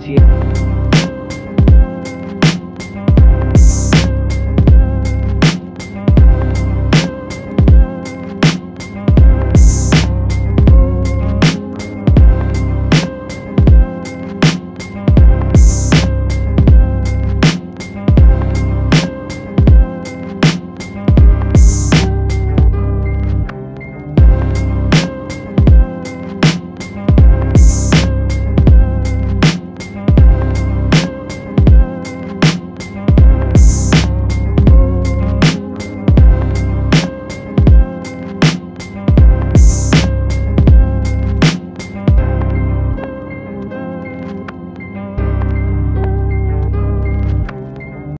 sí